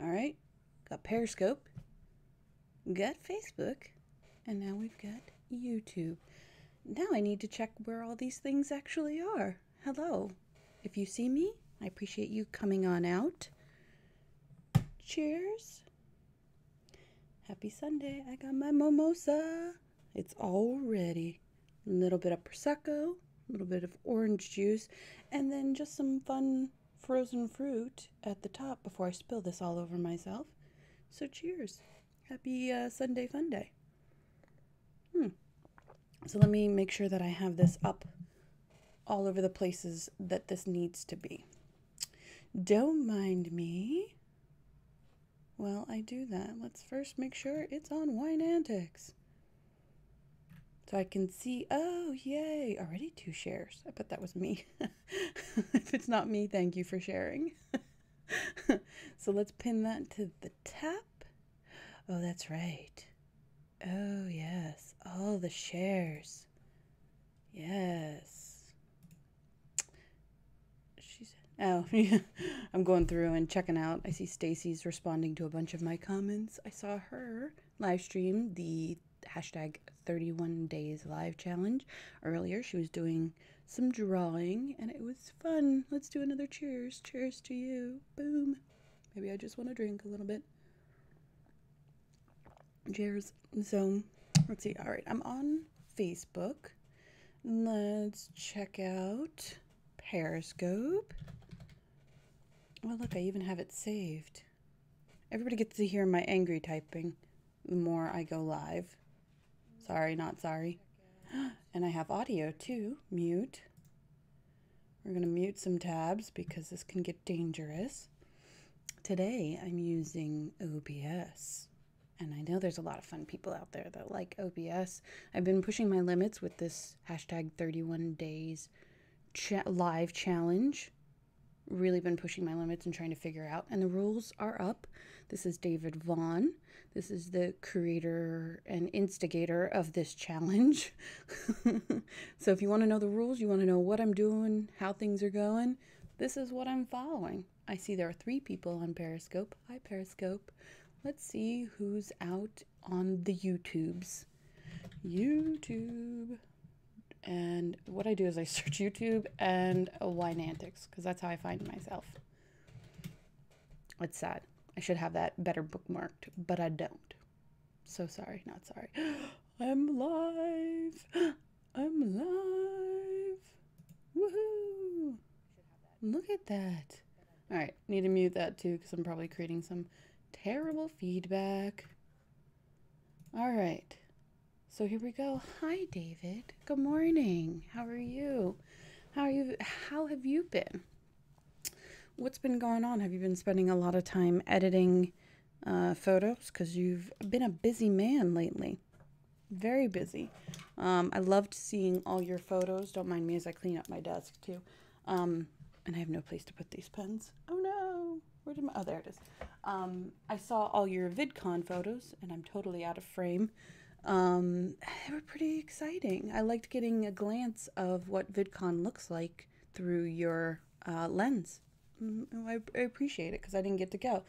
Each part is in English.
All right, got Periscope, got Facebook, and now we've got YouTube. Now I need to check where all these things actually are. Hello. If you see me, I appreciate you coming on out. Cheers. Happy Sunday. I got my mimosa. It's all ready. A little bit of Prosecco, a little bit of orange juice, and then just some fun frozen fruit at the top before I spill this all over myself. So cheers. Happy uh, Sunday fun day. Hmm. So let me make sure that I have this up all over the places that this needs to be. Don't mind me. Well, I do that. Let's first make sure it's on Wine Antics. So I can see, oh, yay, already two shares. I bet that was me. if it's not me, thank you for sharing. so let's pin that to the top. Oh, that's right. Oh, yes, all the shares. Yes. She's, oh, I'm going through and checking out. I see Stacy's responding to a bunch of my comments. I saw her live stream the hashtag 31 days live challenge earlier. She was doing some drawing and it was fun. Let's do another cheers. Cheers to you. Boom. Maybe I just want to drink a little bit. Cheers. So, let's see. All right, I'm on Facebook. Let's check out Periscope. Well, look, I even have it saved. Everybody gets to hear my angry typing the more I go live. Sorry, not sorry. And I have audio too. Mute. We're going to mute some tabs because this can get dangerous. Today I'm using OBS. And I know there's a lot of fun people out there that like OBS. I've been pushing my limits with this hashtag 31 days cha- live challenge. Really been pushing my limits and trying to figure out. And the rules are up. This is David Vaughn. This is the creator and instigator of this challenge. so if you want to know the rules, you want to know what I'm doing, how things are going, this is what I'm following. I see there are three people on Periscope. Hi, Periscope. Let's see who's out on the YouTubes. YouTube. And what I do is I search YouTube and Wine Antics because that's how I find myself. It's sad. I should have that better bookmarked, but I don't. So sorry, not sorry. I'm live. I'm live. Woohoo! Look at that. All right, need to mute that too because I'm probably creating some terrible feedback. All right. So here we go. Hi David. Good morning. How are you? How are you how have you been? What's been going on? Have you been spending a lot of time editing uh, photos? Because you've been a busy man lately. Very busy. Um, I loved seeing all your photos. Don't mind me as I clean up my desk too. Um, and I have no place to put these pens. Oh no! Where did my? Oh, there it is. Um, I saw all your VidCon photos, and I'm totally out of frame. Um, they were pretty exciting. I liked getting a glance of what VidCon looks like through your uh, lens. Mm, I, I appreciate it because I didn't get to go.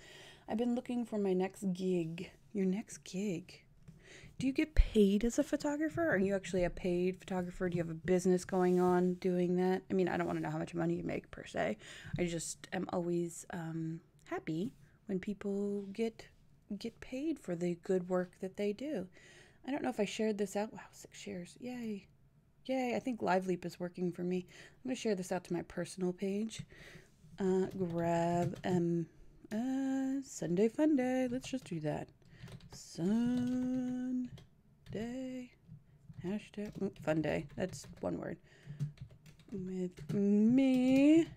I've been looking for my next gig. Your next gig. Do you get paid as a photographer? Are you actually a paid photographer? Do you have a business going on doing that? I mean, I don't want to know how much money you make per se. I just am always um, happy when people get get paid for the good work that they do. I don't know if I shared this out. Wow, six shares. Yay. Yay. I think LiveLeap is working for me. I'm going to share this out to my personal page uh, grab um uh Sunday fun day. Let's just do that. Sunday hashtag mm, fun day. That's one word. With me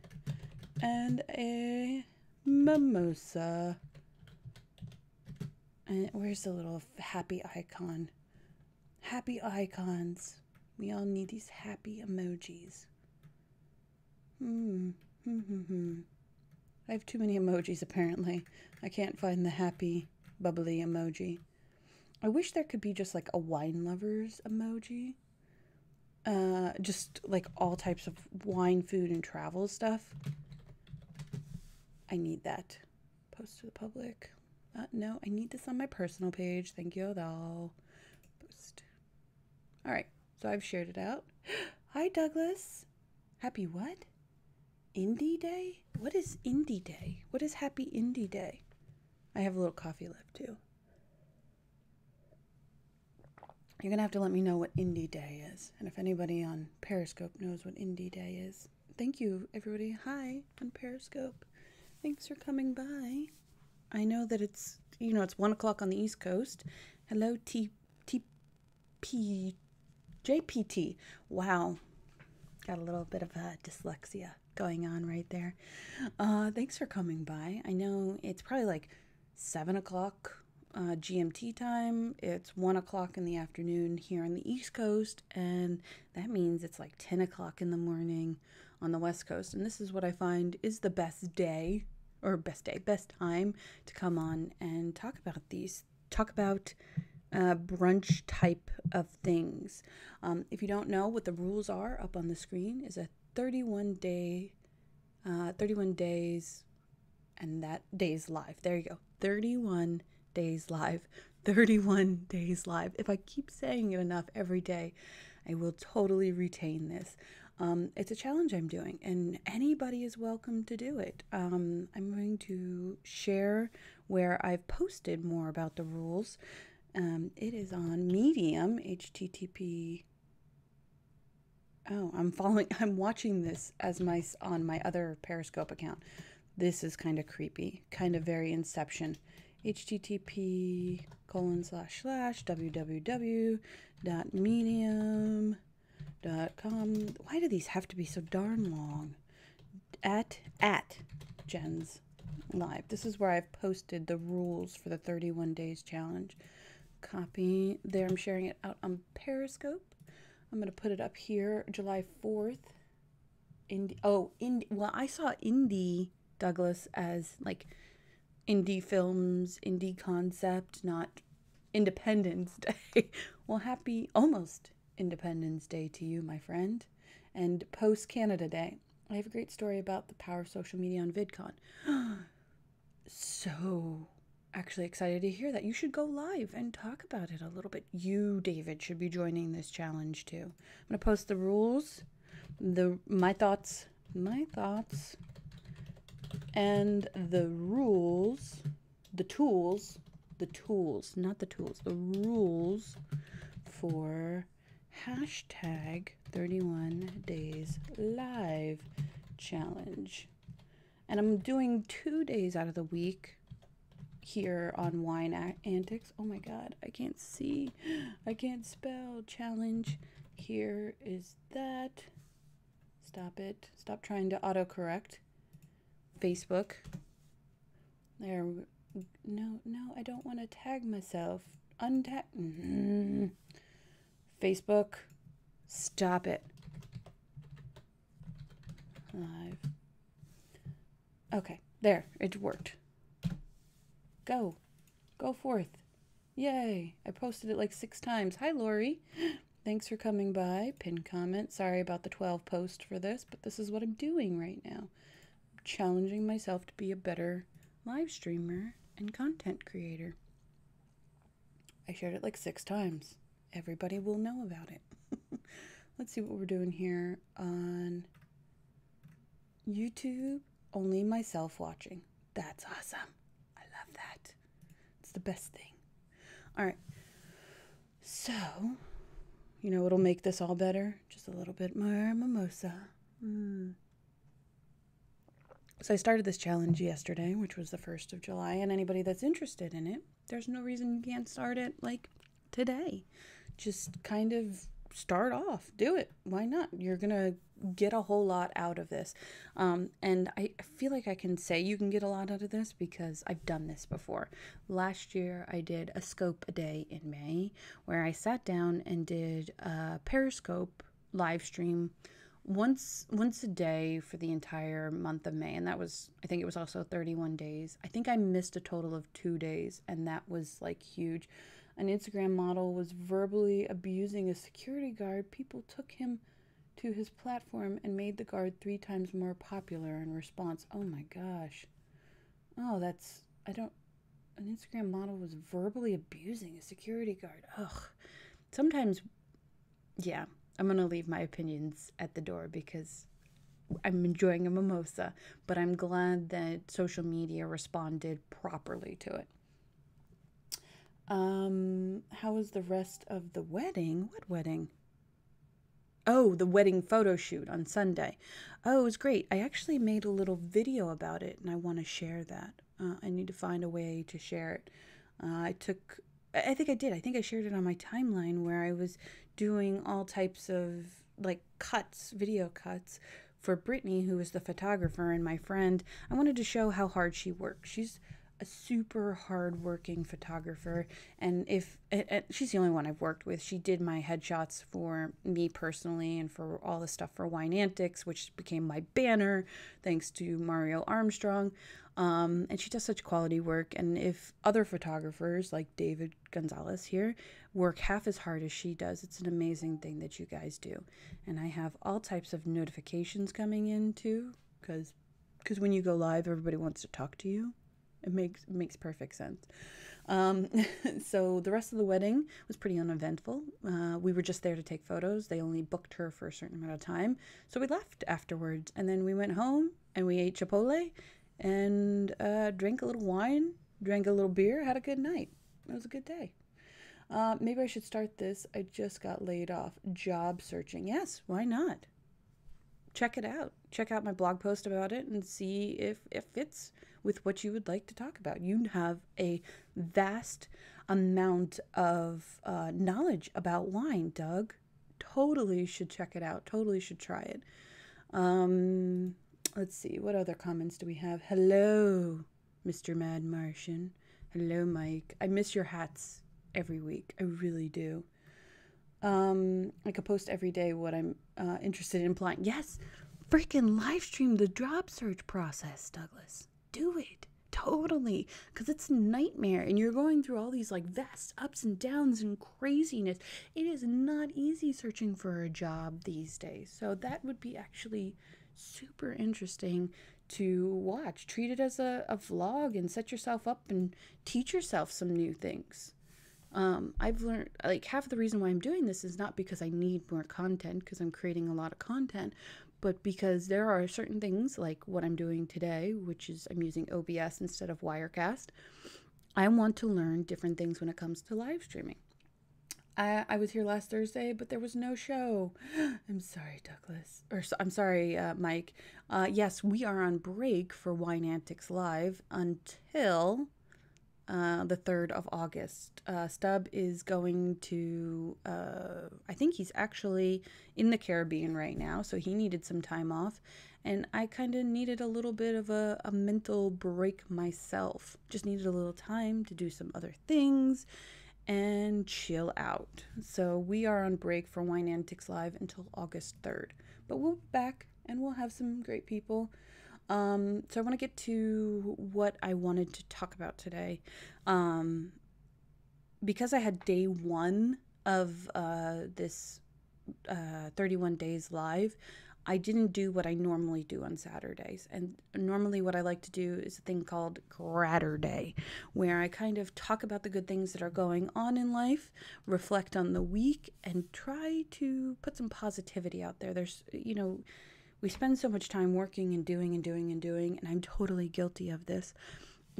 and a mimosa. And where's the little happy icon? Happy icons. We all need these happy emojis. Hmm. Hmm. I have too many emojis apparently. I can't find the happy, bubbly emoji. I wish there could be just like a wine lovers emoji. Uh, just like all types of wine, food, and travel stuff. I need that post to the public. Uh, no, I need this on my personal page. Thank you all. Post. All right, so I've shared it out. Hi, Douglas. Happy what? Indie Day? What is Indie Day? What is Happy Indie Day? I have a little coffee left too. You're gonna have to let me know what Indie Day is, and if anybody on Periscope knows what Indie Day is. Thank you, everybody. Hi on Periscope. Thanks for coming by. I know that it's you know it's one o'clock on the East Coast. Hello, T T P JPT. Wow, got a little bit of a dyslexia going on right there. Uh, thanks for coming by. I know it's probably like seven o'clock uh, GMT time. It's one o'clock in the afternoon here on the East Coast, and that means it's like 10 o'clock in the morning on the West Coast. And this is what I find is the best day, or best day, best time to come on and talk about these, talk about uh, brunch type of things. Um, if you don't know what the rules are, up on the screen is a 31 day, uh, 31 days, and that days live. There you go. 31 days live. 31 days live. If I keep saying it enough every day, I will totally retain this. Um, it's a challenge I'm doing, and anybody is welcome to do it. Um, I'm going to share where I've posted more about the rules. Um, it is on Medium, HTTP. Oh, I'm following. I'm watching this as my on my other Periscope account. This is kind of creepy, kind of very Inception http colon slash slash www dot medium dot com. Why do these have to be so darn long? At at Jen's live. This is where I've posted the rules for the 31 days challenge. Copy there. I'm sharing it out on Periscope. I'm going to put it up here July 4th. Indie, oh, indie. Well, I saw Indie Douglas as like indie films, indie concept, not Independence Day. well, happy almost Independence Day to you, my friend, and post Canada Day. I have a great story about the power of social media on VidCon. so, actually excited to hear that. You should go live and talk about it a little bit. You, David, should be joining this challenge too. I'm to post the rules, the my thoughts, my thoughts and the rules, the tools, the tools, not the tools, the rules for hashtag 31 days live challenge. And I'm doing two days out of the week here on Wine Antics. Oh my god, I can't see. I can't spell challenge. Here is that. Stop it. Stop trying to autocorrect. Facebook. There. No, no, I don't want to tag myself. Untag. Mm-hmm. Facebook. Stop it. Live. Okay, there. It worked. Go. Go forth. Yay. I posted it like six times. Hi, Lori. Thanks for coming by. Pin comment. Sorry about the 12 post for this, but this is what I'm doing right now I'm challenging myself to be a better live streamer and content creator. I shared it like six times. Everybody will know about it. Let's see what we're doing here on YouTube. Only myself watching. That's awesome. It's the best thing. All right. So, you know it'll make this all better? Just a little bit more mimosa. Mm. So I started this challenge yesterday, which was the 1st of July, and anybody that's interested in it, there's no reason you can't start it like today. Just kind of start off, do it. Why not? You're going to get a whole lot out of this. Um, and I feel like I can say you can get a lot out of this because I've done this before. Last year, I did a scope a day in May where I sat down and did a Periscope live stream once once a day for the entire month of May and that was I think it was also 31 days. I think I missed a total of 2 days and that was like huge. An Instagram model was verbally abusing a security guard. People took him to his platform and made the guard 3 times more popular in response. Oh my gosh. Oh, that's I don't. An Instagram model was verbally abusing a security guard. Ugh. Sometimes, yeah, I'm gonna leave my opinions at the door because I'm enjoying a mimosa, but I'm glad that social media responded properly to it. Um, how was the rest of the wedding? What wedding? Oh, the wedding photo shoot on Sunday. Oh, it was great. I actually made a little video about it and I want to share that. Uh, I need to find a way to share it. Uh, I took, I think I did. I think I shared it on my timeline where I was doing all types of like cuts, video cuts for Brittany, who was the photographer and my friend. I wanted to show how hard she works. She's a super hardworking photographer, and if and she's the only one I've worked with, she did my headshots for me personally and for all the stuff for Wine Antics, which became my banner, thanks to Mario Armstrong. Um, and she does such quality work. And if other photographers like David Gonzalez here work half as hard as she does, it's an amazing thing that you guys do. And I have all types of notifications coming in too, because because when you go live, everybody wants to talk to you. It makes makes perfect sense. Um, so the rest of the wedding was pretty uneventful. Uh, we were just there to take photos. They only booked her for a certain amount of time, so we left afterwards, and then we went home and we ate Chipotle and uh, drank a little wine, drank a little beer, had a good night. It was a good day. Uh, maybe I should start this. I just got laid off. Job searching. Yes, why not? Check it out. Check out my blog post about it and see if it fits with what you would like to talk about. You have a vast amount of uh, knowledge about wine, Doug. Totally should check it out. Totally should try it. Um, let's see. What other comments do we have? Hello, Mr. Mad Martian. Hello, Mike. I miss your hats every week. I really do. Um, I could post every day what I'm uh, interested in applying. Yes, freaking live stream the job search process, Douglas. Do it. Totally. Because it's a nightmare and you're going through all these like vast ups and downs and craziness. It is not easy searching for a job these days. So that would be actually super interesting to watch. Treat it as a, a vlog and set yourself up and teach yourself some new things. Um, I've learned like half of the reason why I'm doing this is not because I need more content because I'm creating a lot of content, but because there are certain things like what I'm doing today, which is I'm using OBS instead of Wirecast, I want to learn different things when it comes to live streaming. I, I was here last Thursday, but there was no show. I'm sorry, Douglas. Or I'm sorry, uh, Mike. Uh, yes, we are on break for Wine Antics Live until uh, the 3rd of August. Uh, Stub is going to, uh, I think he's actually in the Caribbean right now, so he needed some time off. And I kind of needed a little bit of a, a mental break myself. Just needed a little time to do some other things and chill out. So we are on break for Wine Antics Live until August 3rd. But we'll be back and we'll have some great people. Um, so I want to get to what I wanted to talk about today. Um, because I had day one of uh, this uh, 31 days live, I didn't do what I normally do on Saturdays. And normally, what I like to do is a thing called Graterday, where I kind of talk about the good things that are going on in life, reflect on the week, and try to put some positivity out there. There's, you know, we spend so much time working and doing and doing and doing, and I'm totally guilty of this,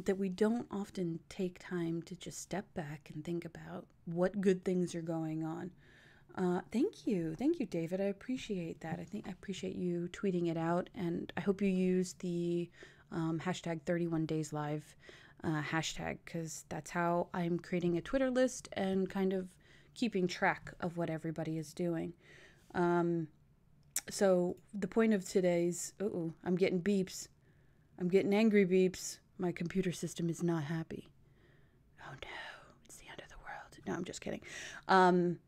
that we don't often take time to just step back and think about what good things are going on. Uh, thank you. Thank you, David. I appreciate that. I think I appreciate you tweeting it out, and I hope you use the um, hashtag 31 days live uh, hashtag because that's how I'm creating a Twitter list and kind of keeping track of what everybody is doing. Um, so the point of today's oh i'm getting beeps. I'm getting angry beeps. My computer system is not happy. Oh no. It's the end of the world. No i'm just kidding. Um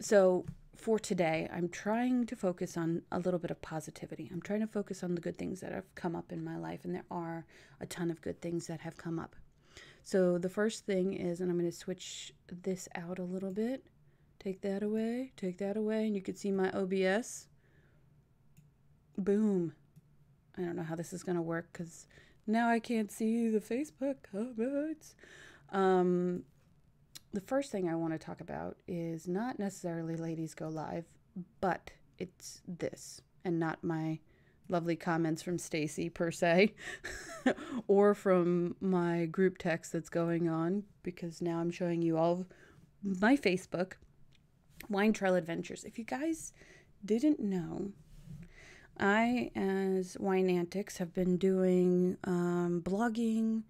so for today i'm trying to focus on a little bit of positivity. I'm trying to focus on the good things that have come up in my life and there are a ton of good things that have come up. So the first thing is and i'm going to switch this out a little bit Take that away, take that away, and you can see my OBS. Boom. I don't know how this is going to work because now I can't see the Facebook comments. Um, the first thing I want to talk about is not necessarily Ladies Go Live, but it's this and not my lovely comments from Stacy per se or from my group text that's going on because now I'm showing you all my Facebook Wine Trail Adventures. If you guys didn't know, I, as Wine Antics, have been doing um, blogging,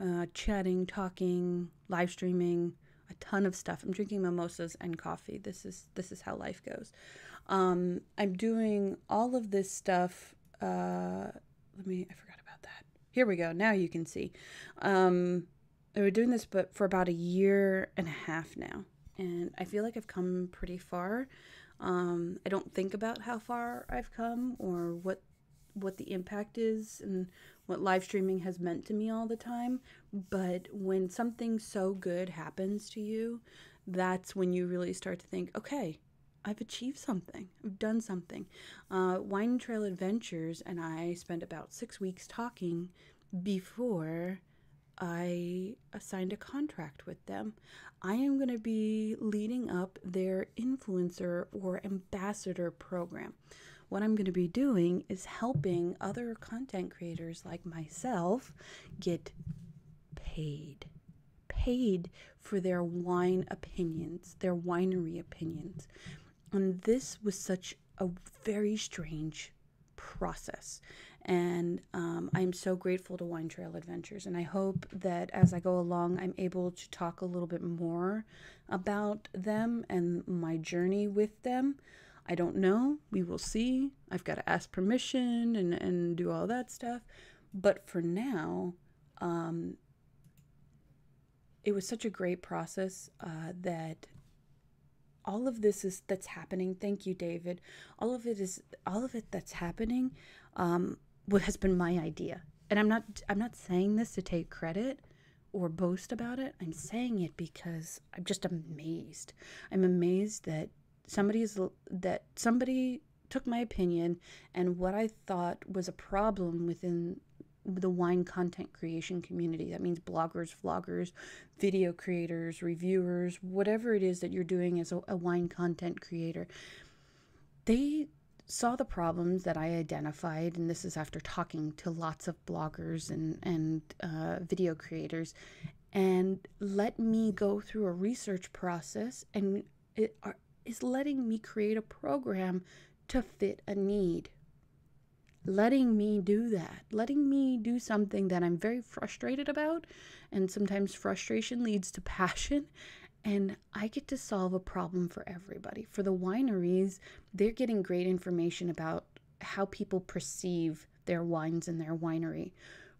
uh, chatting, talking, live streaming, a ton of stuff. I'm drinking mimosas and coffee. This is this is how life goes. Um, I'm doing all of this stuff. Uh, let me. I forgot about that. Here we go. Now you can see. Um, I was doing this, but for about a year and a half now, and I feel like I've come pretty far. Um, I don't think about how far I've come or what what the impact is and what live streaming has meant to me all the time. But when something so good happens to you, that's when you really start to think, okay, I've achieved something. I've done something. Uh, Wine Trail Adventures and I spent about six weeks talking before I signed a contract with them. I am going to be leading up their influencer or ambassador program. What I'm going to be doing is helping other content creators like myself get paid. Paid for their wine opinions, their winery opinions. And this was such a very strange process. And um, I'm so grateful to Wine Trail Adventures. And I hope that as I go along, I'm able to talk a little bit more about them and my journey with them. I don't know. We will see. I've got to ask permission and, and do all that stuff. But for now, um, it was such a great process uh, that all of this is that's happening. Thank you, David. All of it is all of it that's happening. Um, has been my idea. And I'm not I'm not saying this to take credit or boast about it. I'm saying it because I'm just amazed. I'm amazed that somebody's that somebody took my opinion and what I thought was a problem within the wine content creation community. That means bloggers, vloggers, video creators, reviewers, whatever it is that you're doing as a, a wine content creator. They saw the problems that I identified, and this is after talking to lots of bloggers and, and uh, video creators, and let me go through a research process and it are, is letting me create a program to fit a need. Letting me do that, letting me do something that I'm very frustrated about, and sometimes frustration leads to passion, and I get to solve a problem for everybody. For the wineries, they're getting great information about how people perceive their wines in their winery.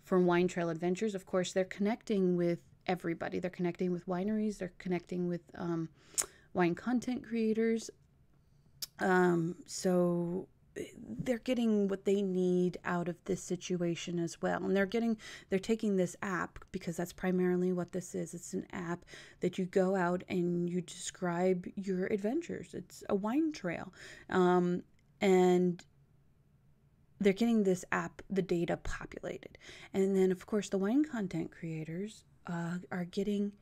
For Wine Trail Adventures, of course, they're connecting with everybody. They're connecting with wineries, they're connecting with um, wine content creators. Um, so they're getting what they need out of this situation as well. And they're getting they're taking this app because that's primarily what this is. It's an app that you go out and you describe your adventures. It's a wine trail. Um, and they're getting this app the data populated. And then of course the wine content creators uh, are getting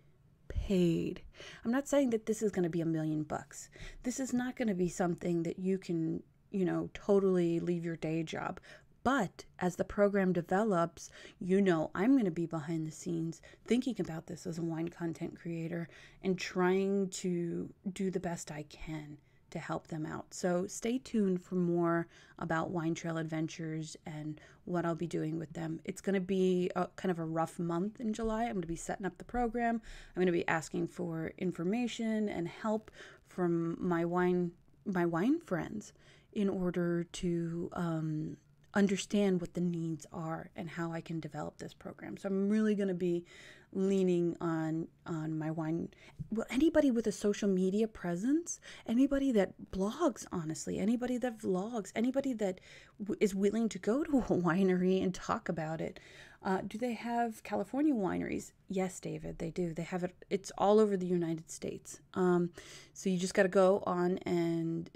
paid. I'm not saying that this is going to be a million bucks. This is not going to be something that you can you know, totally leave your day job. But as the program develops, you know, I'm going to be behind the scenes thinking about this as a wine content creator and trying to do the best I can to help them out. So stay tuned for more about Wine Trail Adventures and what I'll be doing with them. It's going to be a, kind of a rough month in July. I'm going to be setting up the program. I'm going to be asking for information and help from my wine my wine friends in order to um, understand what the needs are and how I can develop this program. So I'm really going to be leaning on on my wine well anybody with a social media presence anybody that blogs honestly anybody that vlogs anybody that is willing to go to a winery and talk about it. Uh, do they have california wineries? Yes david they do. They have it it's all over the united states. Um, so you just got to go on and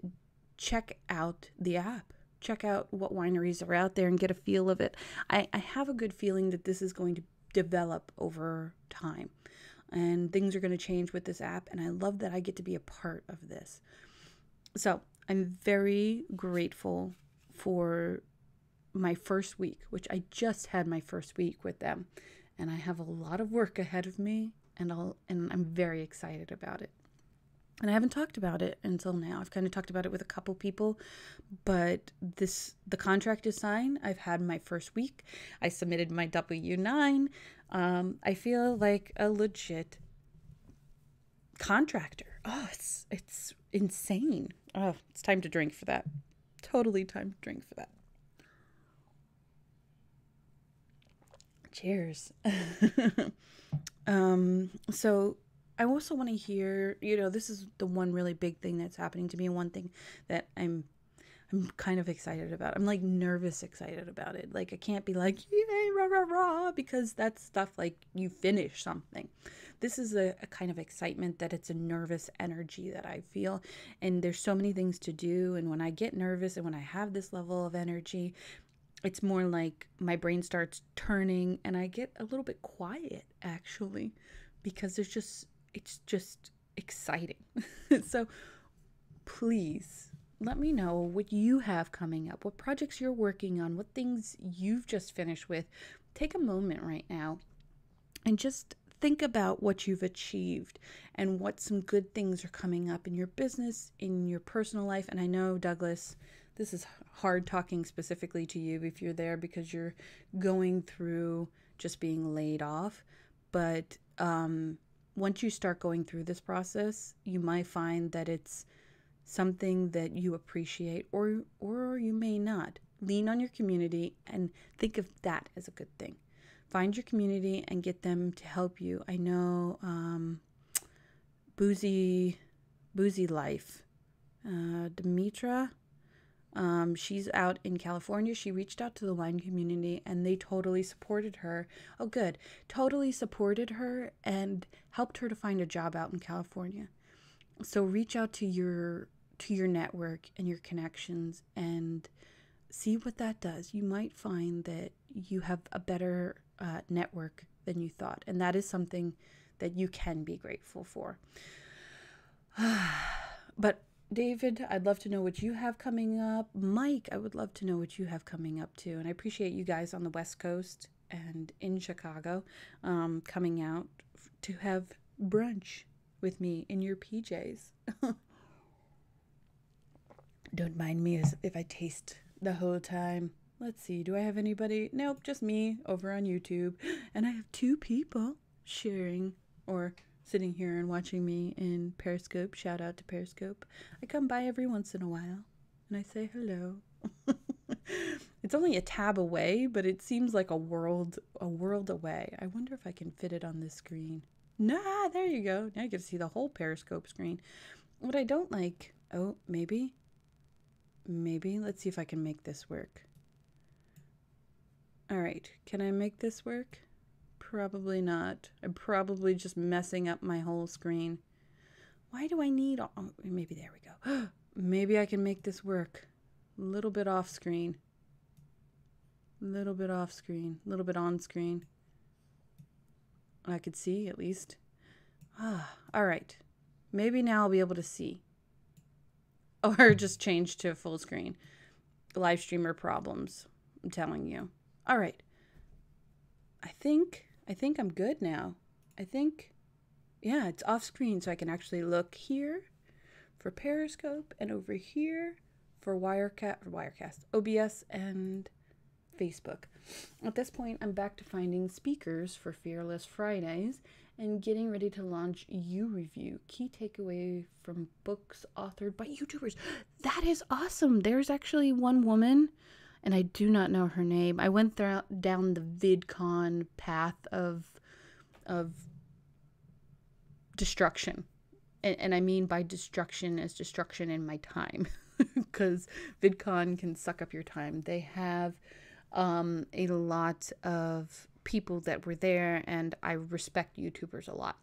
check out the app. check out what wineries are out there and get a feel of it. I, I have a good feeling that this is going to develop over time and things are going to change with this app. And I love that I get to be a part of this. So I'm very grateful for my first week, which I just had my first week with them. And I have a lot of work ahead of me, and I'll and I'm very excited about it. And I haven't talked about it until now. I've kind of talked about it with a couple people, but this the contract is signed. I've had my first week. I submitted my W nine. Um, I feel like a legit contractor. Oh, it's it's insane. Oh, it's time to drink for that. Totally time to drink for that. Cheers. um, so I also want to hear, you know, this is the one really big thing that's happening to me, and one thing that I'm I'm kind of excited about. I'm like nervous excited about it. Like I can't be like, yay, rah, rah, rah, because that's stuff like you finish something. This is a, a kind of excitement that it's a nervous energy that I feel. And there's so many things to do. And when I get nervous and when I have this level of energy, it's more like my brain starts turning and I get a little bit quiet actually because there's just, it's just exciting. so please let me know what you have coming up, what projects you're working on, what things you've just finished with. Take a moment right now and just think about what you've achieved and what some good things are coming up in your business, in your personal life. And I know, Douglas, this is hard talking specifically to you if you're there because you're going through just being laid off. But um, once you start going through this process, you might find that it's something that you appreciate or or you may not. Lean on your community and think of that as a good thing. Find your community and get them to help you. I know um, boozy boozy life. Uh, Demetra, um, she's out in California. She reached out to the wine community and they totally supported her. Oh, good. Totally supported her and helped her to find a job out in California. So reach out to your to your network and your connections and see what that does. You might find that you have a better uh, network than you thought, and that is something that you can be grateful for. but David, I'd love to know what you have coming up. Mike, I would love to know what you have coming up too. And I appreciate you guys on the West Coast and in Chicago um, coming out to have brunch with me in your PJs. Don't mind me if I taste the whole time. Let's see, do I have anybody? Nope, just me over on YouTube. And I have two people sharing or sitting here and watching me in Periscope. Shout out to Periscope. I come by every once in a while and I say hello. it's only a tab away, but it seems like a world a world away. I wonder if I can fit it on this screen. Nah, there you go. Now you can see the whole Periscope screen. What I don't like, oh, maybe Maybe. Let's see if I can make this work. All right. Can I make this work? Probably not. I'm probably just messing up my whole screen. Why do I need... All, oh, maybe there we go. maybe I can make this work. A little bit off screen. A little bit off screen. A little bit on screen. I could see at least. Ah, all right. Maybe now I'll be able to see. or just change to full screen. Live streamer problems. I'm telling you. All right. I think I think I'm good now. I think yeah, it's off screen so I can actually look here for Periscope and over here for Wirecast, Wirecast, OBS and Facebook. At this point, I'm back to finding speakers for Fearless Fridays and getting ready to launch You Review Key Takeaway from Books Authored by YouTubers. That is awesome. There's actually one woman, and I do not know her name. I went down the VidCon path of of destruction. And, and I mean by destruction as destruction in my time because VidCon can suck up your time. They have um, a lot of people that were there, and I respect YouTubers a lot.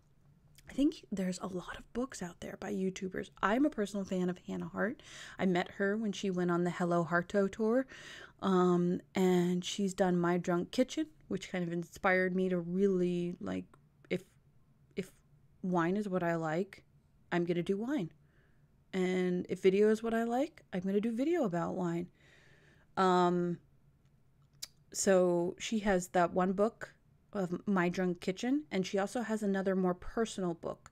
I think there's a lot of books out there by YouTubers. I'm a personal fan of Hannah Hart. I met her when she went on the Hello Harto tour. Um, and she's done My Drunk Kitchen, which kind of inspired me to really like if if wine is what I like, I'm to do wine. And if video is what I like, I'm to do video about wine. Um so she has that one book of My Drunk Kitchen, and she also has another more personal book,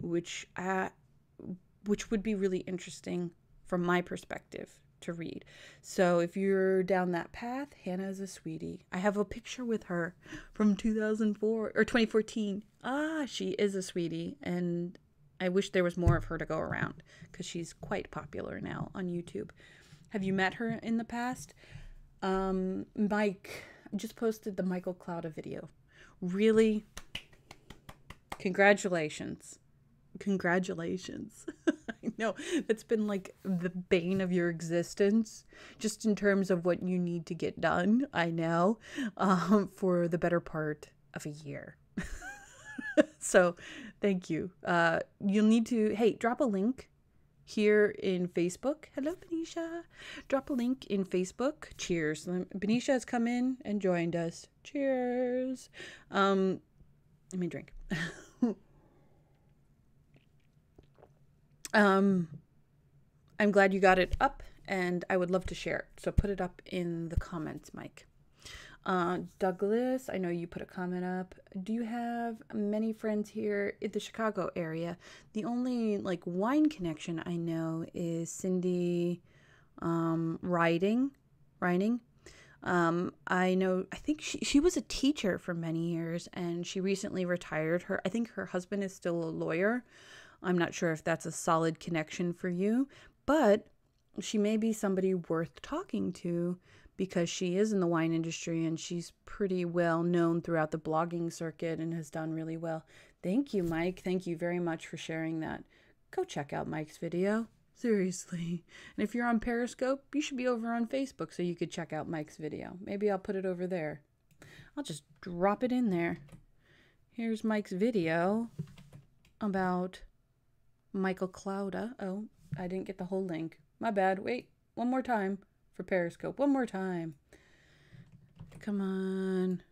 which uh, which would be really interesting from my perspective to read. So if you're down that path, Hannah is a sweetie. I have a picture with her from 2004 or 2014. Ah, she is a sweetie, and I wish there was more of her to go around because she's quite popular now on YouTube. Have you met her in the past? Um, Mike just posted the Michael Clouda video. Really? Congratulations. Congratulations. I know that's been like the bane of your existence, just in terms of what you need to get done. I know, um, for the better part of a year. so, thank you. Uh, you'll need to hey drop a link here in Facebook. Hello, Benicia. Drop a link in Facebook. Cheers. Benicia has come in and joined us. Cheers. Um, let me drink. um, I'm glad you got it up, and I would love to share it. So put it up in the comments, Mike. Uh, Douglas, I know you put a comment up. Do you have many friends here in the Chicago area? The only like wine connection I know is Cindy um, Riding. Riding. Um, I know, I think she, she was a teacher for many years and she recently retired. Her, I think her husband is still a lawyer. I'm not sure if that's a solid connection for you, but she may be somebody worth talking to because she is in the wine industry and she's pretty well known throughout the blogging circuit and has done really well. Thank you, Mike. Thank you very much for sharing that. Go check out Mike's video. Seriously. And if you're on Periscope, you should be over on Facebook so you could check out Mike's video. Maybe I'll put it over there. I'll just drop it in there. Here's Mike's video about Michael Clouda. Oh, I didn't get the whole link. My bad. Wait, one more time for Periscope. One more time. Come on.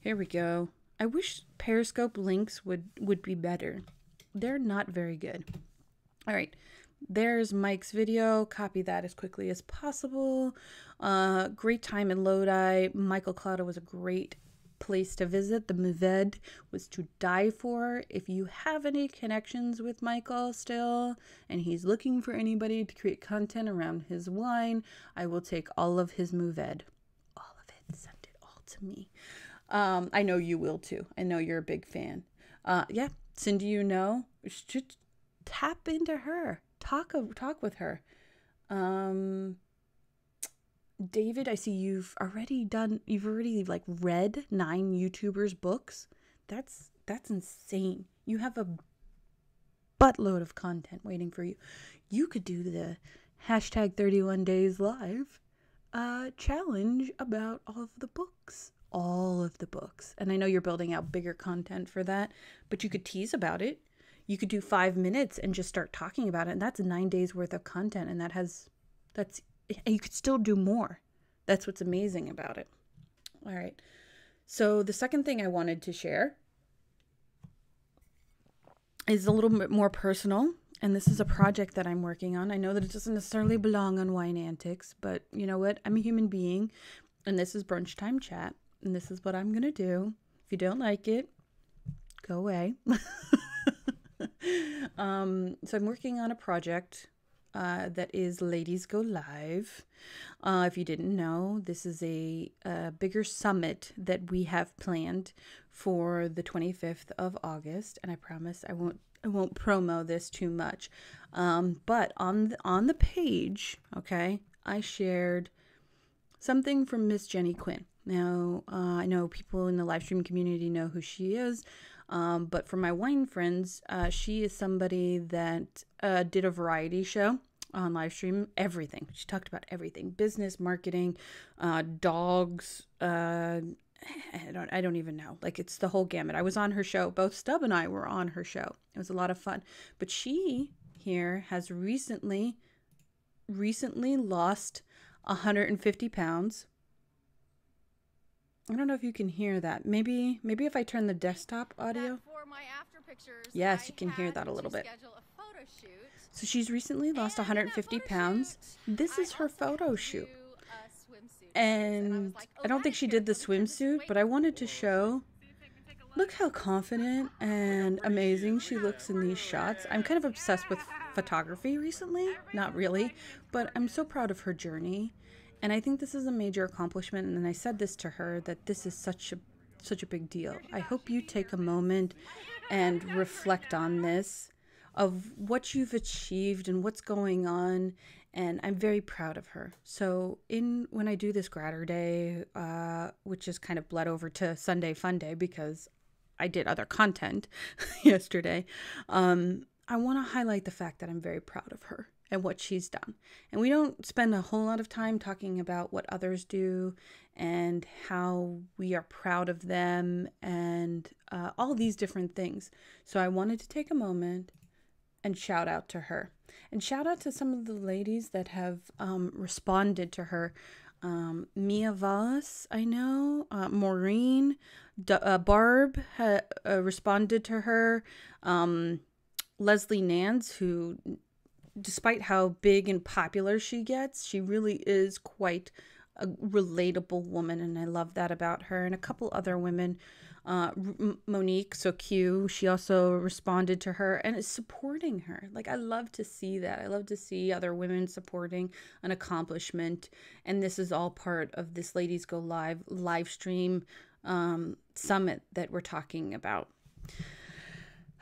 Here we go. I wish Periscope links would, would be better. They're not very good. All right. There's Mike's video. Copy that as quickly as possible. Uh, great time in Lodi. Michael Clouda was a great place to visit. The Mourvèdre was to die for. If you have any connections with Michael still and he's looking for anybody to create content around his wine, I will take all of his Mourvèdre. All of it. Send it all to me. Um, I know you will too. I know you're a big fan. Uh, yeah, Cindy, you know, should tap into her. Talk of, talk with her. Um, David, I see you've already done you've already like read nine YouTubers books. That's that's insane. You have a buttload of content waiting for you. You could do the hashtag 31 days live uh, challenge about all of the books. All of the books. And I know you're building out bigger content for that, but you could tease about it. You could do five minutes and just start talking about it. And that's nine days worth of content. And that has, that's you could still do more. That's what's amazing about it. All right. So the second thing I wanted to share is a little bit more personal. And this is a project that I'm working on. I know that it doesn't necessarily belong on Wine Antics, but you know what? I'm a human being, and this is brunch time chat, and this is what I'm going to do. If you don't like it, go away. um, so I'm working on a project uh, that is Ladies Go Live. Uh, if you didn't know, this is a, a, bigger summit that we have planned for the 25th of August, and I promise I won't I won't promo this too much. Um, but on the, on the page, okay, I shared something from Miss Jenny Quinn. Now, uh, I know people in the live stream community know who she is. Um, but for my wine friends, uh, she is somebody that uh, did a variety show on live stream. Everything. She talked about everything business, marketing, uh, dogs, uh, I don't I don't even know. Like it's the whole gamut. I was on her show. Both Stub and I were on her show. It was a lot of fun. But she here has recently recently lost 150 pounds. I don't know if you can hear that. Maybe maybe if I turn the desktop audio. yes, you can hear that a little bit. So she's recently lost 150 pounds. This is her photo shoot. And I don't think she did the swimsuit, but I wanted to show look how confident and amazing she looks in these shots. I'm kind of obsessed with photography recently. Not really, but I'm so proud of her journey. And I think this is a major accomplishment and I said this to her that this is such a such a big deal. I hope you take a moment and reflect on this of what you've achieved and what's going on and I'm very proud of her. So in when I do this Graterday, uh, which is kind of bled over to Sunday Fun Day because I did other content yesterday, um, I want to highlight the fact that I'm very proud of her and what she's done. And we don't spend a whole lot of time talking about what others do and how we are proud of them and uh, all these different things. So I wanted to take a moment and shout out to her. And shout out to some of the ladies that have um, responded to her. Um, Mia Vallis, I know, uh, Maureen, D- uh, Barb ha- uh, responded to her. Um, Leslie Nance, who, despite how big and popular she gets, she really is quite a relatable woman, and I love that about her. And a couple other women uh, Monique, so cute. She also responded to her and is supporting her. Like, I love to see that. I love to see other women supporting an accomplishment. And this is all part of this Ladies Go Live live stream um, summit that we're talking about.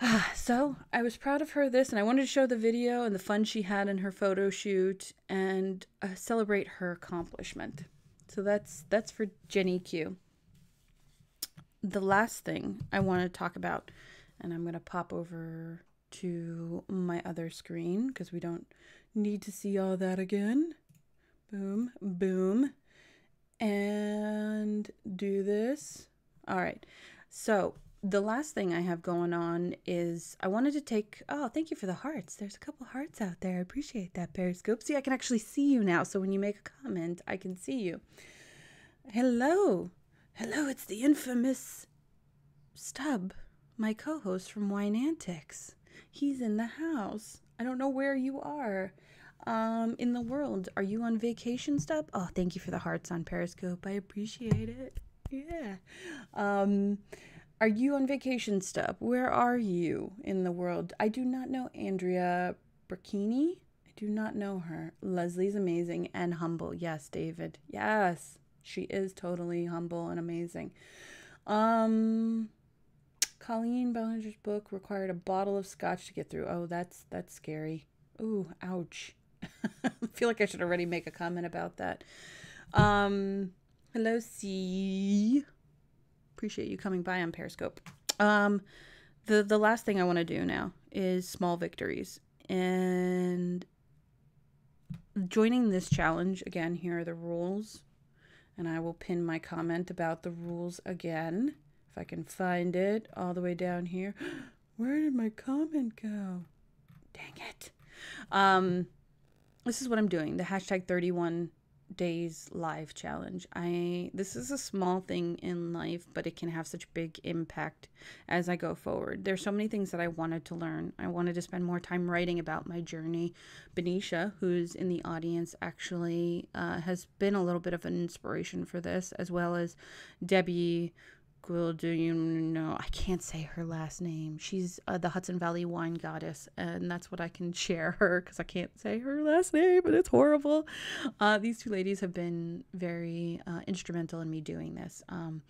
so I was proud of her this, and I wanted to show the video and the fun she had in her photo shoot and uh, celebrate her accomplishment. So that's that's for Jenny Q the last thing I want to talk about, and I'm going to pop over to my other screen because we don't need to see all that again. Boom, boom, and do this. All right. So the last thing I have going on is I wanted to take. Oh, thank you for the hearts. There's a couple hearts out there. I appreciate that, Periscope. See, I can actually see you now. So when you make a comment, I can see you. Hello. Hello, it's the infamous Stub, my co host from Wine Antics. He's in the house. I don't know where you are um, in the world. Are you on vacation, Stub? Oh, thank you for the hearts on Periscope. I appreciate it. Yeah. Um, are you on vacation, Stub? Where are you in the world? I do not know Andrea Burkini. I do not know her. Leslie's amazing and humble. Yes, David. Yes. She is totally humble and amazing. Um Colleen Ballinger's book required a bottle of scotch to get through. Oh, that's that's scary. Ooh, ouch. I feel like I should already make a comment about that. Um hello C. Appreciate you coming by on Periscope. Um the the last thing I want to do now is small victories. And joining this challenge again, here are the rules and I will pin my comment about the rules again. If I can find it all the way down here. Where did my comment go? Dang it. Um, this is what I'm doing. The hashtag 31 days live challenge. I this is a small thing in life, but it can have such big impact as I go forward. There's so many things that I wanted to learn. I wanted to spend more time writing about my journey. Benicia, who's in the audience, actually uh, has been a little bit of an inspiration for this, as well as Debbie Quill, do you know? I can't say her last name. She's uh, the Hudson Valley wine goddess, and that's what I can share her because I can't say her last name, but it's horrible. Uh, these two ladies have been very uh, instrumental in me doing this. Um,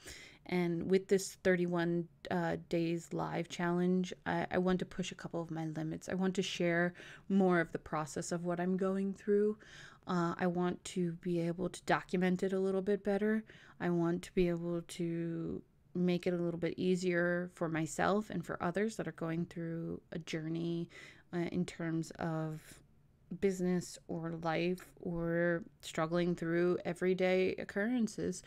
and with this 31 uh, days live challenge, I, I want to push a couple of my limits. I want to share more of the process of what I'm going through. Uh, I want to be able to document it a little bit better. I want to be able to make it a little bit easier for myself and for others that are going through a journey uh, in terms of business or life or struggling through everyday occurrences.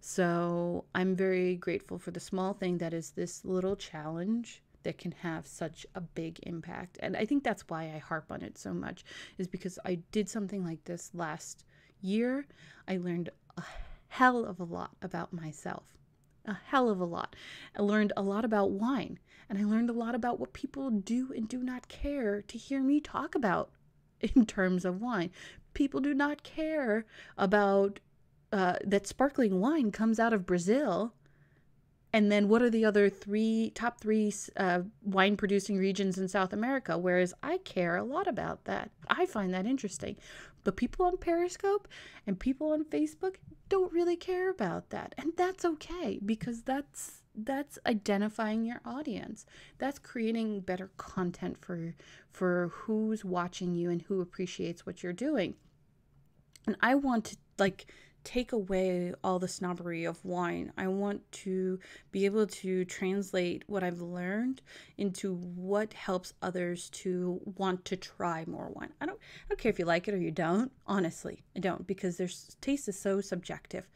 So I'm very grateful for the small thing that is this little challenge that can have such a big impact. And I think that's why I harp on it so much, is because I did something like this last year. I learned a hell of a lot about myself. A hell of a lot. I learned a lot about wine, and I learned a lot about what people do and do not care to hear me talk about in terms of wine. People do not care about uh, that sparkling wine comes out of Brazil. And then what are the other three top three uh, wine producing regions in South America? Whereas I care a lot about that. I find that interesting. But people on Periscope and people on Facebook don't really care about that. And that's okay because that's that's identifying your audience that's creating better content for for who's watching you and who appreciates what you're doing and i want to like take away all the snobbery of wine i want to be able to translate what i've learned into what helps others to want to try more wine i don't i don't care if you like it or you don't honestly i don't because their taste is so subjective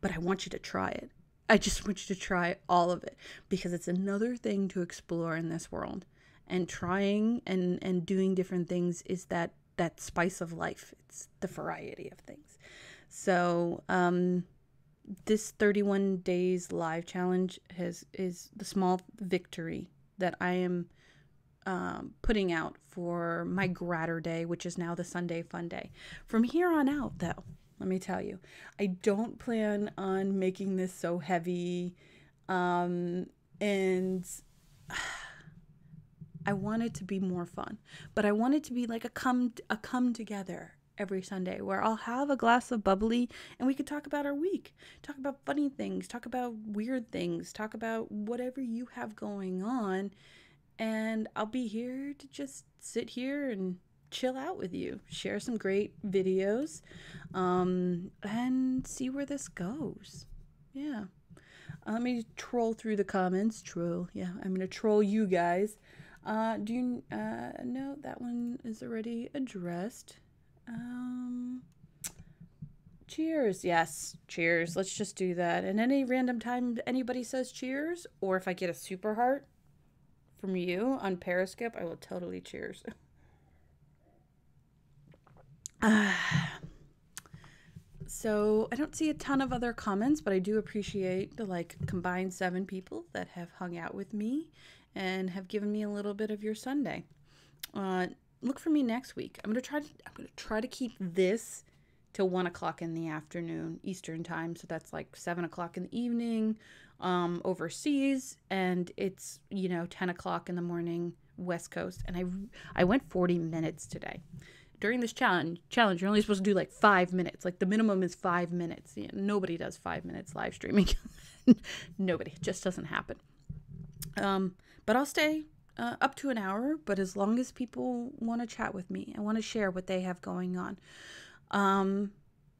but i want you to try it I just want you to try all of it because it's another thing to explore in this world. And trying and and doing different things is that that spice of life. It's the variety of things. So, um this 31 days live challenge has is the small victory that I am um, putting out for my Graterday, which is now the Sunday Fun Day. From here on out, though, let me tell you. I don't plan on making this so heavy. Um, and I want it to be more fun. But I want it to be like a come a come together every Sunday where I'll have a glass of bubbly and we could talk about our week. Talk about funny things, talk about weird things, talk about whatever you have going on. And I'll be here to just sit here and chill out with you, share some great videos, um, and see where this goes. Yeah. Uh, let me troll through the comments. Troll. Yeah, I'm going to troll you guys. Uh, do you, uh, no, that one is already addressed. Um, cheers. Yes, cheers. Let's just do that. And any random time anybody says cheers, or if I get a super heart from you on Periscope, I will totally cheers. Uh, so I don't see a ton of other comments, but I do appreciate the like combined seven people that have hung out with me and have given me a little bit of your Sunday. Uh, look for me next week. I'm gonna try to I'm gonna try to keep this till one o'clock in the afternoon Eastern time. So that's like seven o'clock in the evening um, overseas, and it's you know ten o'clock in the morning West Coast. And I I went 40 minutes today. During this challenge challenge you're only supposed to do like five minutes. Like the minimum is five minutes. Nobody does five minutes live streaming. Nobody. It just doesn't happen. Um, but i'll stay uh, up to an hour but as long as people want to chat with me and want to share what they have going on um,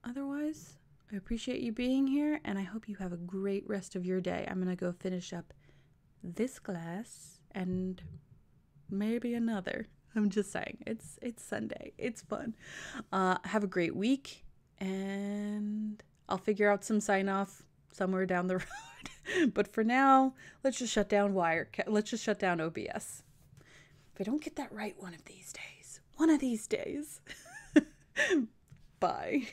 otherwise i appreciate you being here and i hope you have a great rest of your day i'm going to go finish up this glass and maybe another I'm just saying. It's it's Sunday. It's fun. Uh, have a great week, and I'll figure out some sign off somewhere down the road. but for now, let's just shut down Wire. Let's just shut down OBS. If I don't get that right one of these days, one of these days. Bye.